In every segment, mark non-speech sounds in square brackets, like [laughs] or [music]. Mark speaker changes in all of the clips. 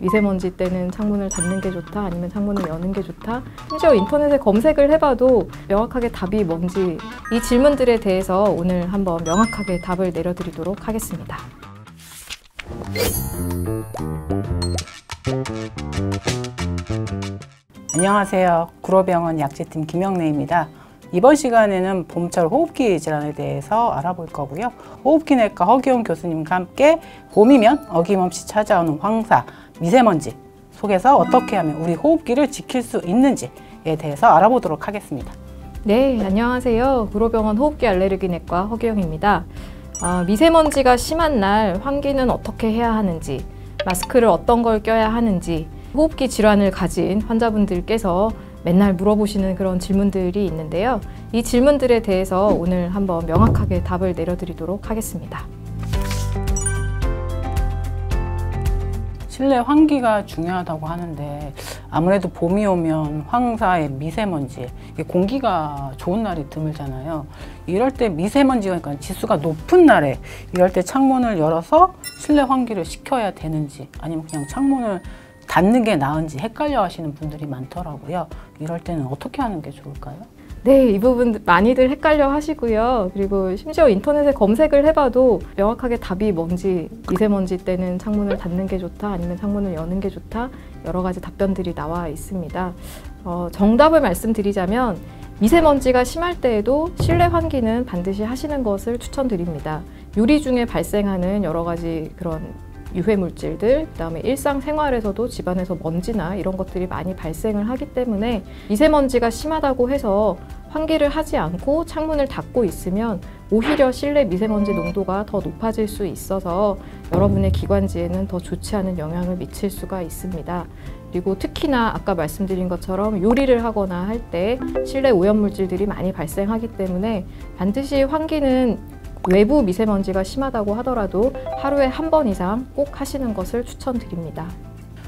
Speaker 1: 미세먼지 때는 창문을 닫는 게 좋다 아니면 창문을 여는 게 좋다 심지어 인터넷에 검색을 해봐도 명확하게 답이 뭔지 이 질문들에 대해서 오늘 한번 명확하게 답을 내려드리도록 하겠습니다.
Speaker 2: 안녕하세요. 구로병원 약제팀 김영래입니다. 이번 시간에는 봄철 호흡기 질환에 대해서 알아볼 거고요. 호흡기 내과 허기용 교수님과 함께 봄이면 어김없이 찾아오는 황사, 미세먼지 속에서 어떻게 하면 우리 호흡기를 지킬 수 있는지에 대해서 알아보도록 하겠습니다.
Speaker 1: 네, 안녕하세요. 구로병원 호흡기 알레르기 내과 허기영입니다. 어, 미세먼지가 심한 날 환기는 어떻게 해야 하는지, 마스크를 어떤 걸 껴야 하는지, 호흡기 질환을 가진 환자분들께서 맨날 물어보시는 그런 질문들이 있는데요. 이 질문들에 대해서 오늘 한번 명확하게 답을 내려드리도록 하겠습니다.
Speaker 2: 실내 환기가 중요하다고 하는데 아무래도 봄이 오면 황사에 미세먼지 공기가 좋은 날이 드물잖아요 이럴 때 미세먼지가 그러니까 지수가 높은 날에 이럴 때 창문을 열어서 실내 환기를 시켜야 되는지 아니면 그냥 창문을 닫는 게 나은지 헷갈려 하시는 분들이 많더라고요. 이럴 때는 어떻게 하는 게 좋을까요?
Speaker 1: 네, 이 부분 많이들 헷갈려 하시고요. 그리고 심지어 인터넷에 검색을 해봐도 명확하게 답이 뭔지 미세먼지 때는 창문을 닫는 게 좋다 아니면 창문을 여는 게 좋다 여러 가지 답변들이 나와 있습니다. 어, 정답을 말씀드리자면 미세먼지가 심할 때에도 실내 환기는 반드시 하시는 것을 추천드립니다. 유리 중에 발생하는 여러 가지 그런 유해 물질들, 그다음에 일상생활에서도 집안에서 먼지나 이런 것들이 많이 발생을 하기 때문에 미세먼지가 심하다고 해서 환기를 하지 않고 창문을 닫고 있으면 오히려 실내 미세먼지 농도가 더 높아질 수 있어서 여러분의 기관지에는 더 좋지 않은 영향을 미칠 수가 있습니다. 그리고 특히나 아까 말씀드린 것처럼 요리를 하거나 할 때 실내 오염물질들이 많이 발생하기 때문에 반드시 환기는 외부 미세먼지가 심하다고 하더라도 하루에 한 번 이상 꼭 하시는 것을 추천드립니다.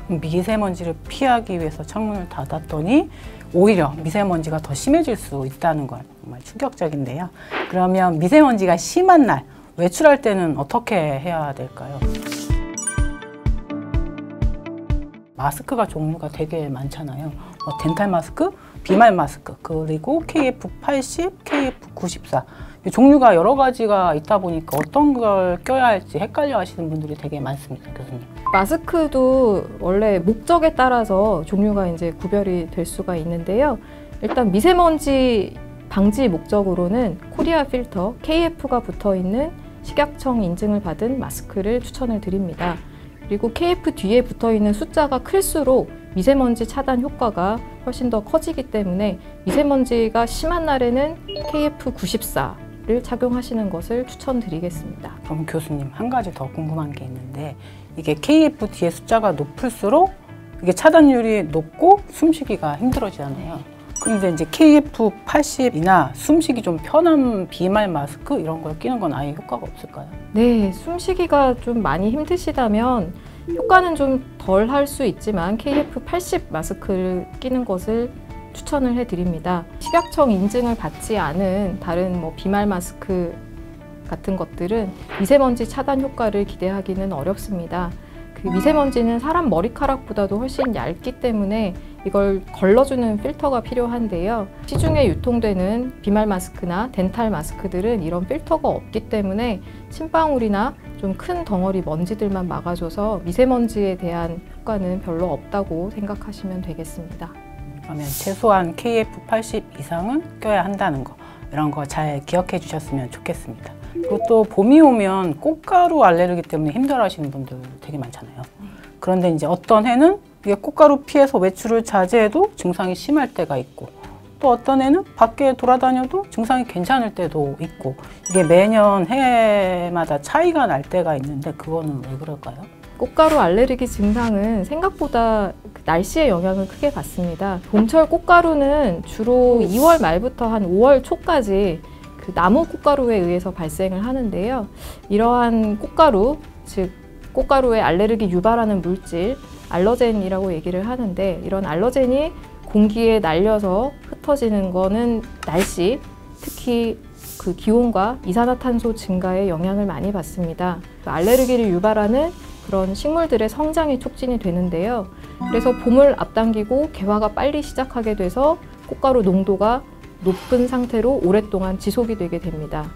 Speaker 2: 미세먼지를 피하기 위해서 창문을 닫았더니 오히려 미세먼지가 더 심해질 수 있다는 건 정말 충격적인데요. 그러면 미세먼지가 심한 날 외출할 때는 어떻게 해야 될까요? 마스크가 종류가 되게 많잖아요. 뭐 덴탈 마스크, 비말 마스크, 그리고 KF80, KF94 종류가 여러 가지가 있다 보니까 어떤 걸 껴야 할지 헷갈려 하시는 분들이 되게 많습니다, 교수님.
Speaker 1: 마스크도 원래 목적에 따라서 종류가 이제 구별이 될 수가 있는데요. 일단 미세먼지 방지 목적으로는 코리아 필터 KF가 붙어 있는 식약청 인증을 받은 마스크를 추천을 드립니다. 그리고 KF 뒤에 붙어 있는 숫자가 클수록 미세먼지 차단 효과가 훨씬 더 커지기 때문에 미세먼지가 심한 날에는 KF94, 를 착용하시는 것을 추천드리겠습니다.
Speaker 2: 그럼 교수님 한 가지 더 궁금한 게 있는데 이게 KF 뒤에 숫자가 높을수록 이게 차단율이 높고 숨쉬기가 힘들어지잖아요. 그런데 이제 KF80이나 숨쉬기 좀 편한 비말 마스크 이런 걸 끼는 건 아예 효과가 없을까요?
Speaker 1: 네, 숨쉬기가 좀 많이 힘드시다면 효과는 좀 덜 할 수 있지만 KF80 마스크를 끼는 것을 추천을 해드립니다. 식약청 인증을 받지 않은 다른 뭐 비말 마스크 같은 것들은 미세먼지 차단 효과를 기대하기는 어렵습니다. 그 미세먼지는 사람 머리카락보다도 훨씬 얇기 때문에 이걸 걸러주는 필터가 필요한데요. 시중에 유통되는 비말 마스크나 덴탈 마스크들은 이런 필터가 없기 때문에 침방울이나 좀 큰 덩어리 먼지들만 막아줘서 미세먼지에 대한 효과는 별로 없다고 생각하시면 되겠습니다.
Speaker 2: 그러면 최소한 KF80 이상은 껴야 한다는 거 이런 거 잘 기억해 주셨으면 좋겠습니다. 그리고 또 봄이 오면 꽃가루 알레르기 때문에 힘들어 하시는 분들 되게 많잖아요. 그런데 이제 어떤 해는 이게 꽃가루 피해서 외출을 자제해도 증상이 심할 때가 있고 또 어떤 해는 밖에 돌아다녀도 증상이 괜찮을 때도 있고 이게 매년 해마다 차이가 날 때가 있는데 그거는 왜 그럴까요?
Speaker 1: 꽃가루 알레르기 증상은 생각보다 그 날씨의 영향을 크게 받습니다. 봄철 꽃가루는 주로 2월 말부터 한 5월 초까지 그 나무 꽃가루에 의해서 발생을 하는데요. 이러한 꽃가루, 즉 꽃가루에 알레르기 유발하는 물질, 알러젠이라고 얘기를 하는데 이런 알러젠이 공기에 날려서 흩어지는 거는 날씨, 특히 그 기온과 이산화탄소 증가에 영향을 많이 받습니다. 그 알레르기를 유발하는 그런 식물들의 성장이 촉진이 되는데요. 그래서 봄을 앞당기고 개화가 빨리 시작하게 돼서 꽃가루 농도가 높은 상태로 오랫동안 지속이 되게 됩니다.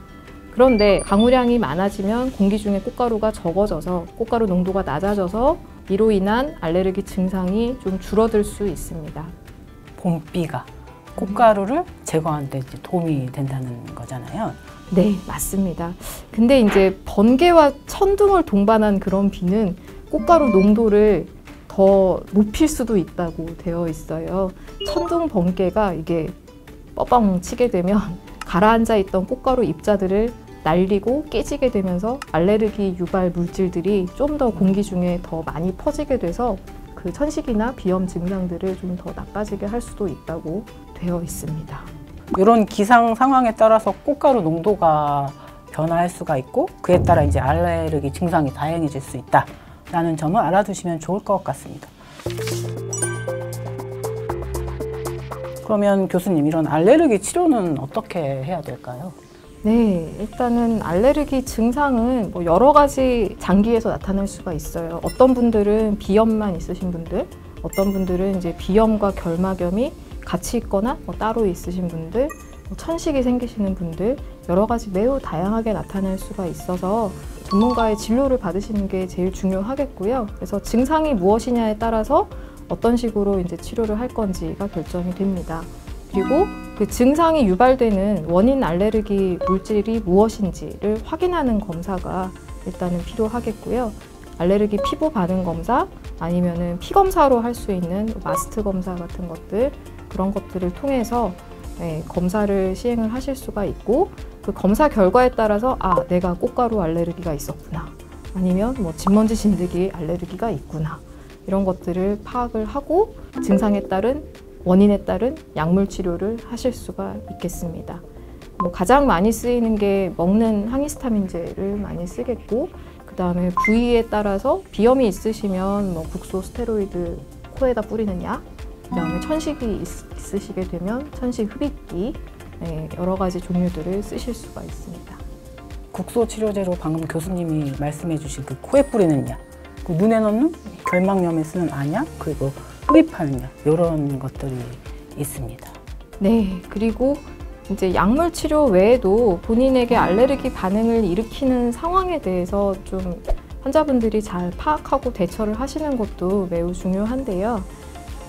Speaker 1: 그런데 강우량이 많아지면 공기 중에 꽃가루가 적어져서 꽃가루 농도가 낮아져서 이로 인한 알레르기 증상이 좀 줄어들 수 있습니다.
Speaker 2: 봄비가 꽃가루를 제거하는 데 도움이 된다는 거잖아요.
Speaker 1: 네, 맞습니다. 근데 이제 번개와 천둥을 동반한 그런 비는 꽃가루 농도를 더 높일 수도 있다고 되어 있어요. 천둥 번개가 이게 뻐뻥 치게 되면 [laughs] 가라앉아 있던 꽃가루 입자들을 날리고 깨지게 되면서 알레르기 유발 물질들이 좀 더 공기 중에 더 많이 퍼지게 돼서 그 천식이나 비염 증상들을 좀 더 나빠지게 할 수도 있다고 되어 있습니다.
Speaker 2: 이런 기상 상황에 따라서 꽃가루 농도가 변화할 수가 있고 그에 따라 이제 알레르기 증상이 다양해질 수 있다라는 점을 알아두시면 좋을 것 같습니다. 그러면 교수님 이런 알레르기 치료는 어떻게 해야 될까요?
Speaker 1: 네, 일단은 알레르기 증상은 뭐 여러 가지 장기에서 나타날 수가 있어요. 어떤 분들은 비염만 있으신 분들, 어떤 분들은 이제 비염과 결막염이 같이 있거나 뭐 따로 있으신 분들, 뭐 천식이 생기시는 분들, 여러 가지 매우 다양하게 나타날 수가 있어서 전문가의 진료를 받으시는 게 제일 중요하겠고요. 그래서 증상이 무엇이냐에 따라서 어떤 식으로 이제 치료를 할 건지가 결정이 됩니다. 그리고 그 증상이 유발되는 원인 알레르기 물질이 무엇인지를 확인하는 검사가 일단은 필요하겠고요. 알레르기 피부 반응 검사 아니면은 피 검사로 할 수 있는 마스트 검사 같은 것들 그런 것들을 통해서 네, 검사를 시행을 하실 수가 있고 그 검사 결과에 따라서 아 내가 꽃가루 알레르기가 있었구나 아니면 뭐 진먼지 진드기 알레르기가 있구나 이런 것들을 파악을 하고 증상에 따른 원인에 따른 약물 치료를 하실 수가 있겠습니다. 뭐 가장 많이 쓰이는 게 먹는 항히스타민제를 많이 쓰겠고 그 다음에 부위에 따라서 비염이 있으시면 뭐 국소 스테로이드 코에다 뿌리는 약, 그 다음에 천식이 있, 으시게 되면 천식 흡입기 네, 여러 가지 종류들을 쓰실 수가 있습니다.
Speaker 2: 국소 치료제로 방금 교수님이 말씀해 주신 그 코에 뿌리는 약, 그 눈에 넣는 결막염에 쓰는 안약, 그리고 흡입하는 약 이런 것들이 있습니다.
Speaker 1: 네, 그리고 이제 약물 치료 외에도 본인에게 알레르기 반응을 일으키는 상황에 대해서 좀 환자분들이 잘 파악하고 대처를 하시는 것도 매우 중요한데요.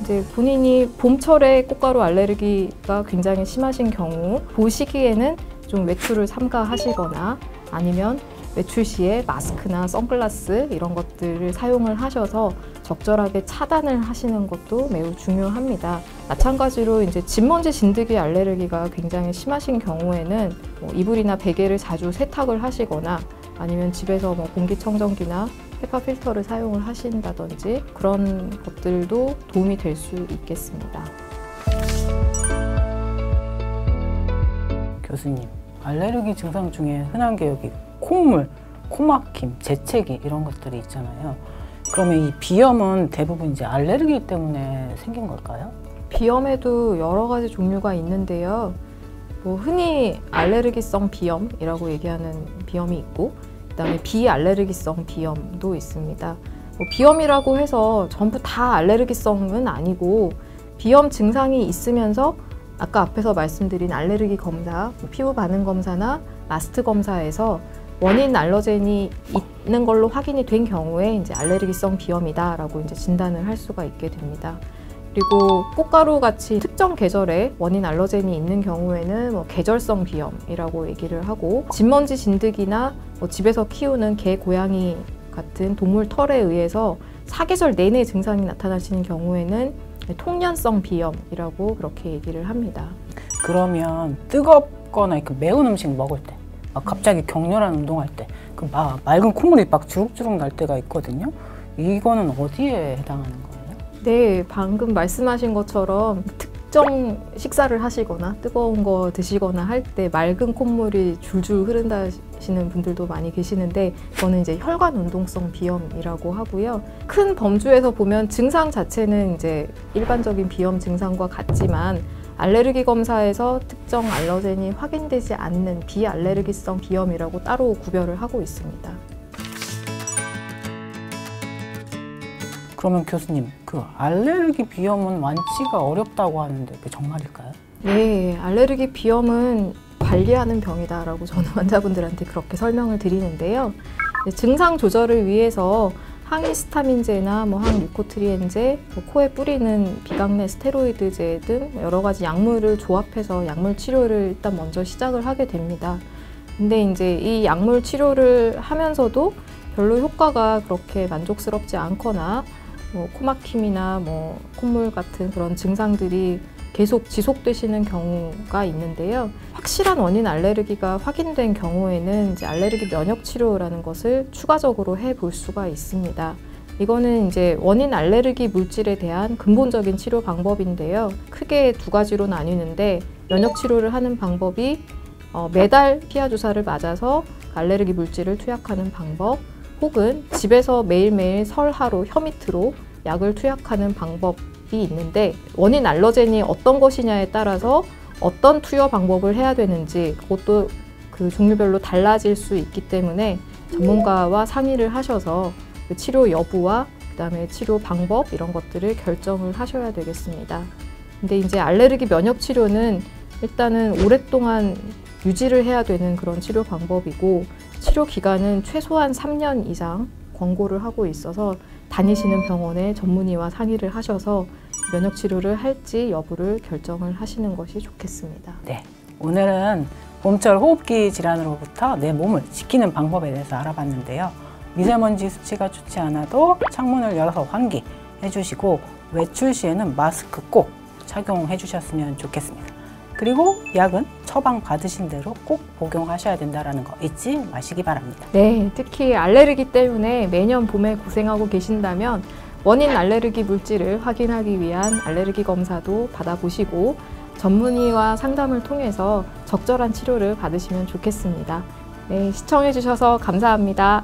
Speaker 1: 이제 본인이 봄철에 꽃가루 알레르기가 굉장히 심하신 경우 그 시기에는 좀 외출을 삼가하시거나 아니면 외출 시에 마스크나 선글라스 이런 것들을 사용을 하셔서 적절하게 차단을 하시는 것도 매우 중요합니다. 마찬가지로 이제 진먼지 진드기 알레르기가 굉장히 심하신 경우에는 뭐 이불이나 베개를 자주 세탁을 하시거나 아니면 집에서 뭐 공기청정기나 헤파 필터를 사용을 하신다든지 그런 것들도 도움이 될 수 있겠습니다.
Speaker 2: 교수님, 알레르기 증상 중에 흔한 게 여기 콧물, 코막힘, 재채기 이런 것들이 있잖아요. 그러면 이 비염은 대부분 이제 알레르기 때문에 생긴 걸까요?
Speaker 1: 비염에도 여러 가지 종류가 있는데요. 뭐 흔히 알레르기성 비염이라고 얘기하는 비염이 있고, 그다음에 비알레르기성 비염도 있습니다. 뭐 비염이라고 해서 전부 다 알레르기성은 아니고 비염 증상이 있으면서 아까 앞에서 말씀드린 알레르기 검사, 뭐 피부 반응 검사나 마스트 검사에서 원인 알러젠이 있는 걸로 확인이 된 경우에 이제 알레르기성 비염이다라고 이제 진단을 할 수가 있게 됩니다. 그리고 꽃가루 같이 특정 계절에 원인 알러젠이 있는 경우에는 뭐 계절성 비염이라고 얘기를 하고 진먼지 진드기나 뭐 집에서 키우는 개, 고양이 같은 동물 털에 의해서 사계절 내내 증상이 나타나시는 경우에는 통년성 비염이라고 그렇게 얘기를 합니다.
Speaker 2: 그러면 뜨겁거나 매운 음식 먹을 때 막 갑자기 격렬한 운동할 때그 맑은 콧물이 막 주룩주룩 날 때가 있거든요. 이거는 어디에 해당하는 거예요?
Speaker 1: 네, 방금 말씀하신 것처럼 특정 식사를 하시거나 뜨거운 거 드시거나 할 때 맑은 콧물이 줄줄 흐른다시는 분들도 많이 계시는데 그거는 이제 혈관 운동성 비염이라고 하고요. 큰 범주에서 보면 증상 자체는 이제 일반적인 비염 증상과 같지만 알레르기 검사에서 특정 알러젠이 확인되지 않는 비알레르기성 비염이라고 따로 구별을 하고 있습니다.
Speaker 2: 그러면 교수님, 그 알레르기 비염은 완치가 어렵다고 하는데 그게 정말일까요?
Speaker 1: 네, 알레르기 비염은 관리하는 병이다라고 저는 [laughs] 환자분들한테 그렇게 설명을 드리는데요. 네, 증상 조절을 위해서 항히스타민제나 뭐 항류코트리엔제, 뭐 코에 뿌리는 비강내 스테로이드제 등 여러 가지 약물을 조합해서 약물 치료를 일단 먼저 시작을 하게 됩니다. 근데 이제 이 약물 치료를 하면서도 별로 효과가 그렇게 만족스럽지 않거나 뭐 코막힘이나 뭐 콧물 같은 그런 증상들이 계속 지속되시는 경우가 있는데요. 확실한 원인 알레르기가 확인된 경우에는 이제 알레르기 면역 치료라는 것을 추가적으로 해 볼 수가 있습니다. 이거는 이제 원인 알레르기 물질에 대한 근본적인 치료 방법인데요. 크게 두 가지로 나뉘는데 면역 치료를 하는 방법이 어, 매달 피하 주사를 맞아서 알레르기 물질을 투약하는 방법, 혹은 집에서 매일매일 설하로 혀 밑으로 약을 투약하는 방법이 있는데 원인 알러젠이 어떤 것이냐에 따라서 어떤 투여 방법을 해야 되는지 그것도 그 종류별로 달라질 수 있기 때문에 전문가와 상의를 하셔서 그 치료 여부와 그다음에 치료 방법 이런 것들을 결정을 하셔야 되겠습니다. 근데 이제 알레르기 면역 치료는 일단은 오랫동안 유지를 해야 되는 그런 치료 방법이고 치료 기간은 최소한 3년 이상 권고를 하고 있어서 다니시는 병원의 전문의와 상의를 하셔서 면역 치료를 할지 여부를 결정을 하시는 것이 좋겠습니다.
Speaker 2: 네. 오늘은 봄철 호흡기 질환으로부터 내 몸을 지키는 방법에 대해서 알아봤는데요. 미세먼지 수치가 좋지 않아도 창문을 열어서 환기 해 주시고 외출 시에는 마스크 꼭 착용해 주셨으면 좋겠습니다. 그리고 약은 처방 받으신 대로 꼭 복용하셔야 된다는 거 잊지 마시기 바랍니다.
Speaker 1: 네, 특히 알레르기 때문에 매년 봄에 고생하고 계신다면 원인 알레르기 물질을 확인하기 위한 알레르기 검사도 받아보시고 전문의와 상담을 통해서 적절한 치료를 받으시면 좋겠습니다. 네, 시청해주셔서 감사합니다.